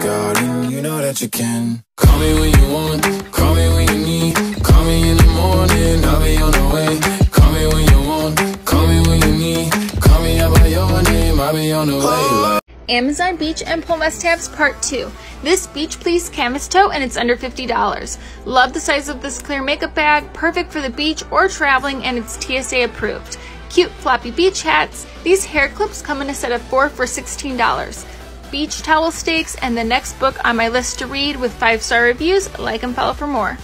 garden, you know that you can. Call me when you want, call me when you need. Call me in the morning, I'll be on the way. Call me when you want, call me when you need. Call me out by your name, I'll be on the way. Amazon Beach and Pool Must-Haves Part 2. This Beach Please canvas tote and it's under $50. Love the size of this clear makeup bag, perfect for the beach or traveling and it's TSA approved. Cute floppy beach hats. These hair clips come in a set of four for $16. Beach towel stakes and the next book on my list to read with 5-star reviews. Like and follow for more.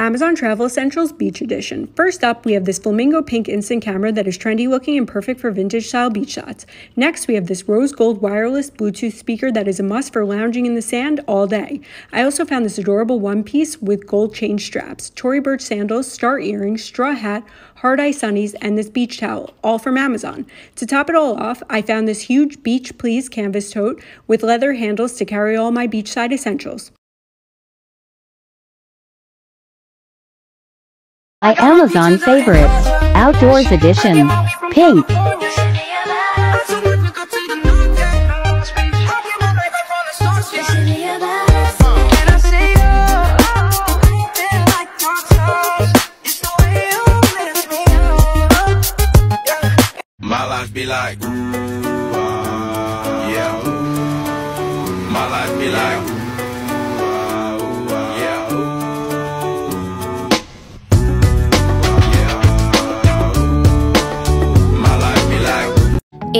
Amazon Travel Essentials Beach Edition. First up, we have this flamingo pink instant camera that is trendy looking and perfect for vintage style beach shots. Next, we have this rose gold wireless Bluetooth speaker that is a must for lounging in the sand all day. I also found this adorable one piece with gold chain straps, Tory Burch sandals, star earrings, straw hat, hard eye sunnies, and this beach towel, all from Amazon. To top it all off, I found this huge Beach Please canvas tote with leather handles to carry all my beachside essentials. My Amazon favorites. Outdoors edition. Pink. My life be like, ooh, ah, yeah. ooh. My life be like,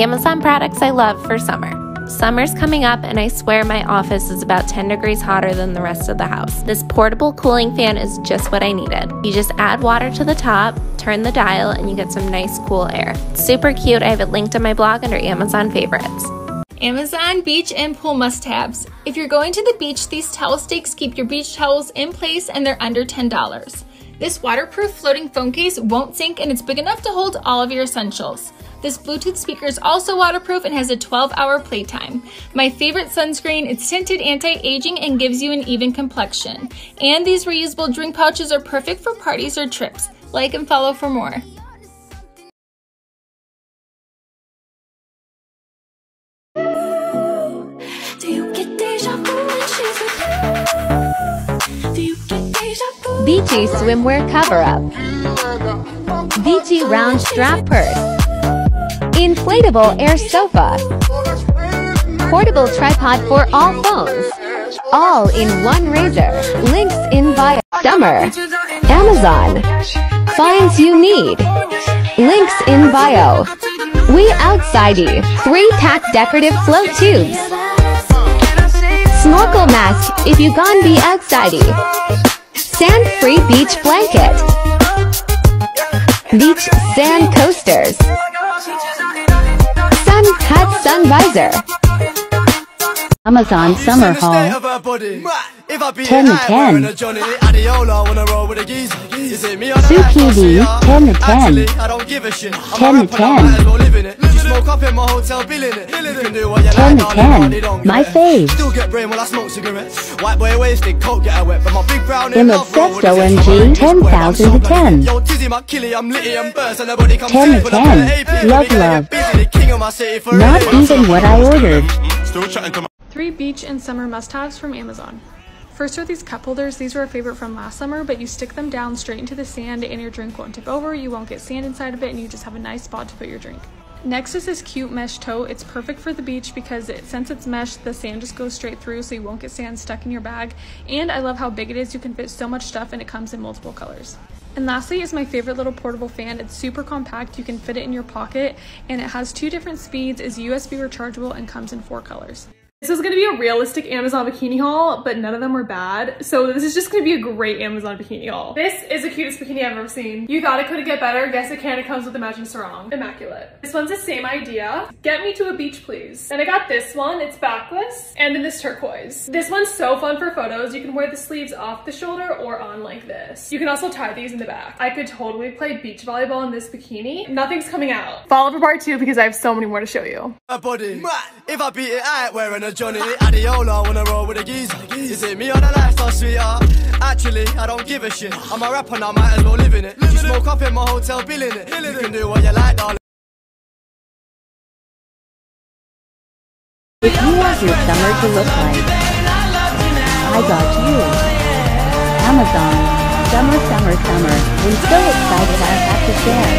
Amazon products I love for summer. Summer's coming up, and I swear my office is about 10 degrees hotter than the rest of the house. This portable cooling fan is just what I needed. You just add water to the top, turn the dial, and you get some nice cool air. It's super cute. I have it linked on my blog under Amazon favorites. Amazon Beach and Pool Must-Haves. If you're going to the beach, these towel stakes keep your beach towels in place and they're under $10. This waterproof floating phone case won't sink and it's big enough to hold all of your essentials. This Bluetooth speaker is also waterproof and has a 12 hour playtime. My favorite sunscreen, it's tinted anti-aging and gives you an even complexion. And these reusable drink pouches are perfect for parties or trips. Like and follow for more. Do you get deja vu when she's with you? Do you get deja vu? Beachy swimwear cover up. Beachy round strap purse. Inflatable air sofa. Portable tripod for all phones. All in one razor. Links in bio. Summer. Amazon. Finds you need. Links in bio. We outsidey. Three pack decorative float tubes. Snorkel mask if you gon' be outsidey. Sand free beach blanket. Beach sand coasters. Sun hat visor. Amazon summer haul. 10 to 10. Zucchini, 10 to 10. 10 to 10. 10 to 10. My fave. Image Sets OMG, 10,000 to 10. 10 to 10. Love, love. Not even what I ordered. Three beach and summer must-haves from Amazon. First are these cup holders. These were a favorite from last summer, but you stick them down straight into the sand and your drink won't tip over. You won't get sand inside of it and you just have a nice spot to put your drink. Next is this cute mesh tote. It's perfect for the beach because it, since it's mesh, the sand just goes straight through so you won't get sand stuck in your bag. And I love how big it is. You can fit so much stuff and it comes in multiple colors. And lastly is my favorite little portable fan. It's super compact. You can fit it in your pocket and it has two different speeds, is USB rechargeable and comes in four colors. This was gonna be a realistic Amazon bikini haul, but none of them were bad. So this is just gonna be a great Amazon bikini haul. This is the cutest bikini I've ever seen. You thought it couldn't get better? Guess it can. It comes with a matching sarong. Immaculate. This one's the same idea. Get me to a beach, please. And I got this one. It's backless. And then this turquoise. This one's so fun for photos. You can wear the sleeves off the shoulder or on like this. You can also tie these in the back. I could totally play beach volleyball in this bikini. Nothing's coming out. Follow for part two because I have so many more to show you. My body. If I beat it, I ain't wearing a Johnny. Adiola wanna roll with a geezer. You see me on the lifestyle, sweetheart. Actually, I don't give a shit. I'm a rapper now, might as well live in it. You smoke up in my hotel, bill in it. You can do what you like, darling. you want your summer to look like. I got you. Amazon. Summer, summer, summer. I'm so excited I have to share.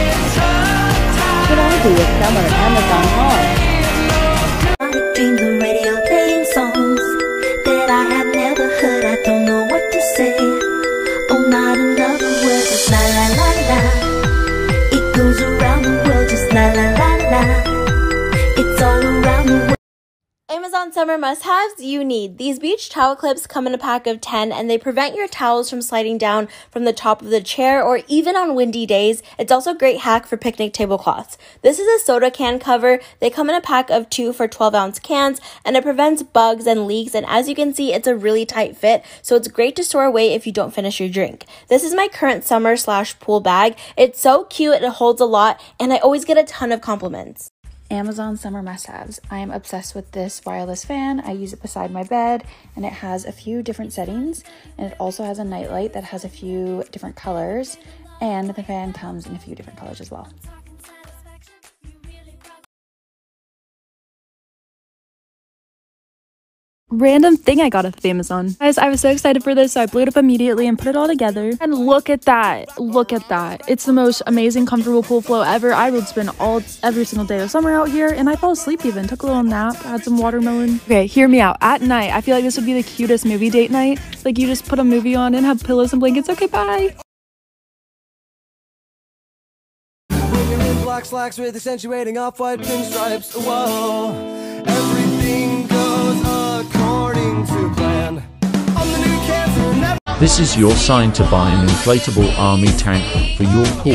Should I do a summer Amazon haul? Summer must haves you need. These beach towel clips come in a pack of 10 and they prevent your towels from sliding down from the top of the chair or even on windy days. It's also a great hack for picnic tablecloths. This is a soda can cover. They come in a pack of two for 12 ounce cans and it prevents bugs and leaks. And as you can see, it's a really tight fit. So it's great to store away if you don't finish your drink. This is my current summer slash pool bag. It's so cute. It holds a lot and I always get a ton of compliments. Amazon summer must haves. I am obsessed with this wireless fan. I use it beside my bed and it has a few different settings and it also has a nightlight that has a few different colors and the fan comes in a few different colors as well. Random thing I got off of Amazon. Guys, I was so excited for this, so I blew it up immediately and put it all together. And look at that. Look at that. It's the most amazing, comfortable pool flow ever. I would spend all every single day of summer out here, and I fell asleep even. Took a little nap, had some watermelon. Okay, hear me out. At night, I feel like this would be the cutest movie date night. Like you just put a movie on and have pillows and blankets. Okay, bye. Black slacks with accentuating off-white pinstripes. Whoa, This is your sign to buy an inflatable army tank for your pool.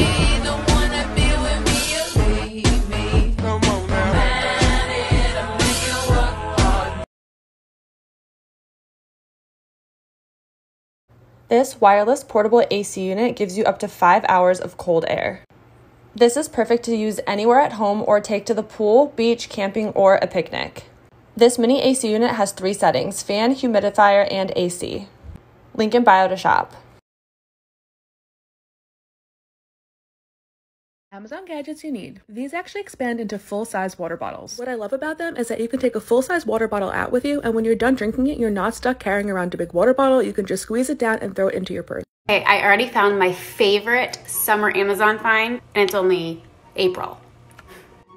This wireless portable AC unit gives you up to 5 hours of cold air. This is perfect to use anywhere at home or take to the pool, beach, camping, or a picnic. This mini AC unit has three settings fan, humidifier, and AC. Link in bio to shop. Amazon gadgets you need. These actually expand into full-size water bottles. What I love about them is that you can take a full-size water bottle out with you, and when you're done drinking it, you're not stuck carrying around a big water bottle. You can just squeeze it down and throw it into your purse. Okay, I already found my favorite summer Amazon find, and it's only April.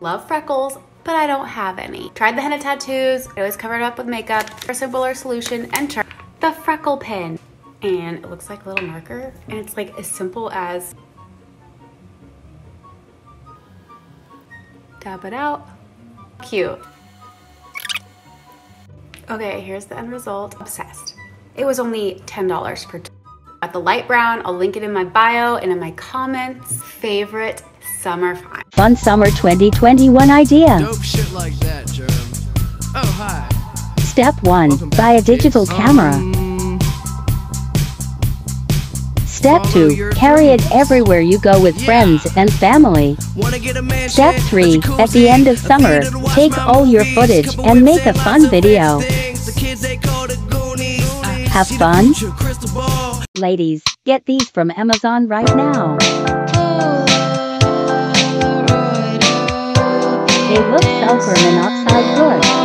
Love freckles, but I don't have any. Tried the henna tattoos, I always covered up with makeup. For a simpler solution, enter the freckle pen. And it looks like a little marker, and it's like as simple as Tap it out. Cute. Okay, here's the end result. Obsessed. It was only $10 per Got the light brown. I'll link it in my bio and in my comments. Favorite summer find. Fun summer 2021 idea. Dope shit like that, Germ. Oh, hi. Step 1. Buy a digital camera. Step 2. Carry it everywhere you go with friends and family. Step 3. At the end of summer, take all your footage and make a fun video. Have fun? Ladies, get these from Amazon right now. They look sulfur monoxide good.